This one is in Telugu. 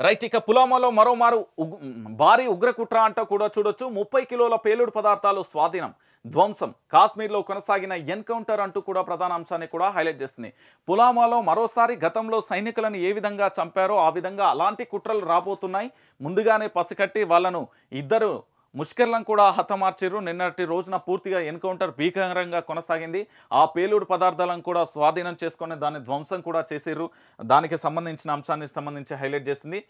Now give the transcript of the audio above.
రైట్ ఇక పులామాలో మరోమారు భారీ ఉగ్రకుట్ర అంటూ కూడా చూడొచ్చు. ముప్పై కిలోల పేలుడు పదార్థాలు స్వాధీనం. ధ్వంసం. కాశ్మీర్లో కొనసాగిన ఎన్కౌంటర్ అంటూ కూడా ప్రధాన అంశాన్ని కూడా హైలైట్ చేస్తుంది. పులామాలో మరోసారి గతంలో సైనికులను ఏ విధంగా చంపారో ఆ విధంగా అలాంటి కుట్రలు రాబోతున్నాయి. ముందుగానే పసికట్టి వాళ్ళను ఇద్దరు ముష్కర్లను కూడా హతమార్చారు నిన్నటి రోజున పూర్తిగా ఎన్కౌంటర్ భీకరంగా కొనసాగింది. ఆ పేలుడు పదార్థాలను కూడా స్వాధీనం చేసుకొని దాన్ని ధ్వంసం కూడా చేసారు దానికి సంబంధించిన అంశానికి సంబంధించి హైలైట్ చేసింది.